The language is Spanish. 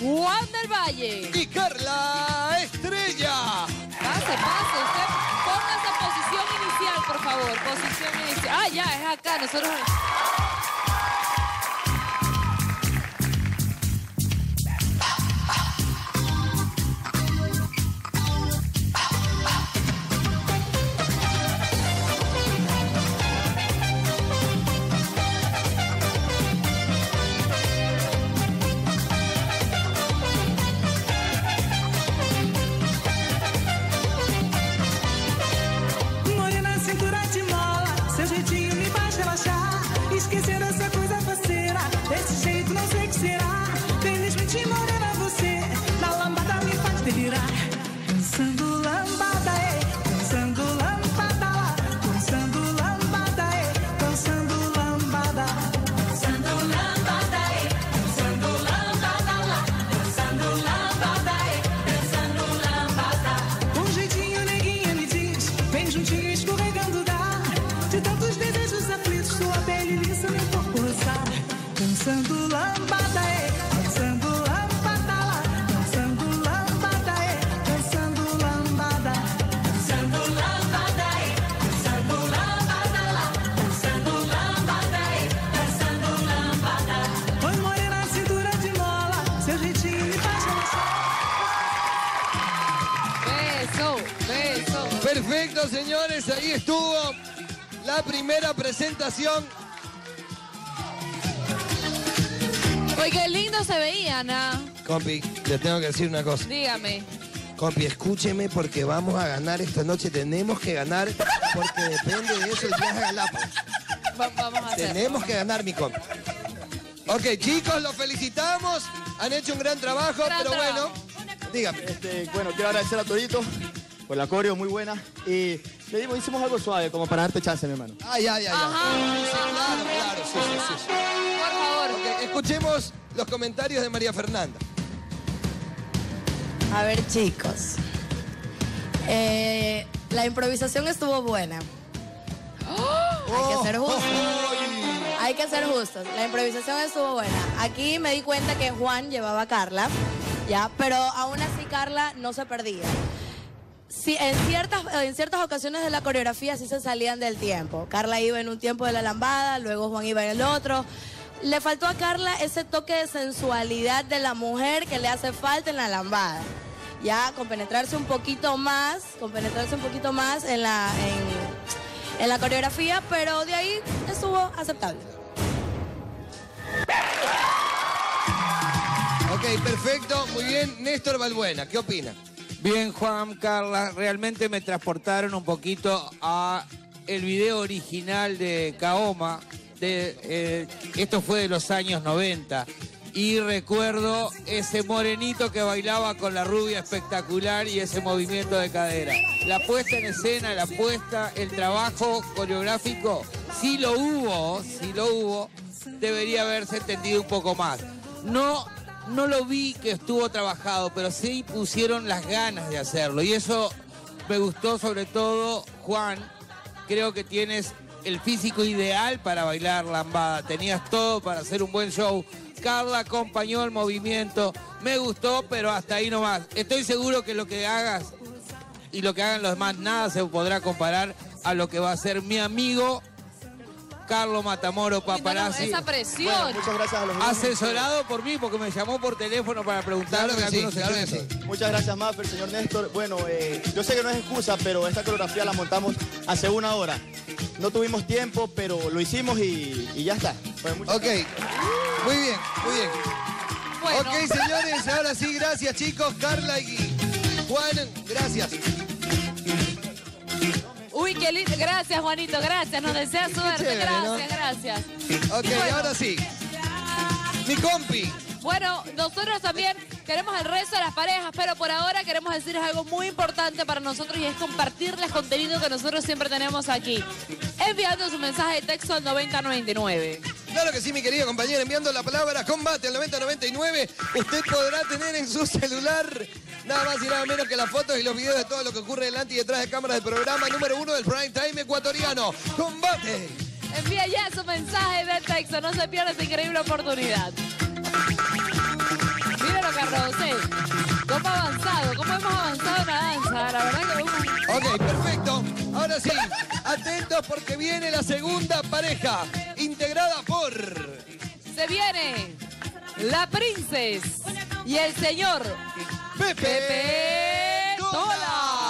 Juan del Valle. Y Carla Estrella. Pase, pase. Usted póngase posición inicial, por favor. Posición inicial. Ah, ya, es acá. Nosotros... Dançando lambada, é. Dançando lambada lá. Dançando lambada, é. Dançando lambada. Dançando lambada, é. Dançando lambada lá. Dançando lambada, é. Dançando lambada. Oi, morena, cintura de mola. Seu jeitinho me faz. Beso, beso. Perfecto, señores. Ahí estuvo la primera presentación. Oye, qué lindo se veía, Ana. Compi, le tengo que decir una cosa. Dígame. Compi, escúcheme porque vamos a ganar esta noche. Tenemos que ganar porque depende de eso el viaje a Galápagos. Va- vamos a hacer. Tenemos que ganar, mi compi. Ok, chicos, los felicitamos. Han hecho un gran trabajo, Gran pero trabajo. bueno, dígame. Este, bueno, quiero agradecer a Torito por la coreo muy buena. Y le dimos, hicimos algo suave, como para darte chance, mi hermano. Ay, ay, ay, ay. Sí, claro, claro, sí, sí, sí, sí. Escuchemos los comentarios de María Fernanda. A ver, chicos. Eh, la improvisación estuvo buena. Hay que ser justos. Hay que ser justos. La improvisación estuvo buena. Aquí me di cuenta que Juan llevaba a Carla, ya, pero aún así Carla no se perdía. Sí, en ciertas, en ciertas ocasiones de la coreografía sí se salían del tiempo. Carla iba en un tiempo de la lambada, luego Juan iba en el otro. Le faltó a Carla ese toque de sensualidad de la mujer que le hace falta en la lambada. Ya con penetrarse un poquito más, con penetrarse un poquito más en la, en, en la coreografía, pero de ahí estuvo aceptable. Ok, perfecto, muy bien. Néstor Balbuena, ¿qué opina? Bien, Juan, Carla, realmente me transportaron un poquito a el video original de Kaoma. Eh, esto fue de los años 90. Y recuerdo ese morenito que bailaba con la rubia espectacular y ese movimiento de cadera. La puesta en escena, la puesta, el trabajo coreográfico, sí lo hubo, sí lo hubo, debería haberse entendido un poco más. No no lo vi que estuvo trabajado, pero sí pusieron las ganas de hacerlo. Y eso me gustó sobre todo, Juan. Creo que tienes el físico ideal para bailar lambada. Tenías todo para hacer un buen show. Carla acompañó el movimiento. Me gustó, pero hasta ahí nomás. Estoy seguro que lo que hagas y lo que hagan los demás, nada se podrá comparar a lo que va a ser mi amigo Carlos Matamoro Paparazzi. esa presión. Muchas gracias a los. Asesorado por mí porque me llamó por teléfono para preguntarme Claro sí, algunos claro. Muchas gracias, Maffer, señor Néstor. Bueno, eh, yo sé que no es excusa, pero esta coreografía la montamos hace una hora. No tuvimos tiempo, pero lo hicimos y, y ya está. Pues, muchas Ok, muy bien, muy bien. Bueno, Ok, señores, ahora sí, gracias chicos, Carla y Juan, gracias. Uy, qué lindo. Gracias, Juanito, gracias. Nos desea suerte. chévere, ¿no? gracias, gracias. Ok, Y ahora sí. Mi compi. Bueno, nosotros también queremos el resto de las parejas, pero por ahora queremos decirles algo muy importante para nosotros y es compartirles contenido que nosotros siempre tenemos aquí. Enviando su mensaje de texto al 9099. Claro que sí, mi querido compañero, enviando la palabra combate al 9099, usted podrá tener en su celular Nada más y nada menos que las fotos y los videos de todo lo que ocurre delante y detrás de cámaras del programa número uno del Prime Time ecuatoriano. ¡Combate! Envía ya su mensaje de texto. No se pierda esta increíble oportunidad. Míralo, Carlos. ¿eh? ¿Cómo ha avanzado? ¿Cómo hemos avanzado en la danza? La verdad que... Uh. Ok, perfecto. Ahora sí, atentos porque viene la segunda pareja, integrada por... Se viene la princesa y el señor Pepe, Pepe Tola.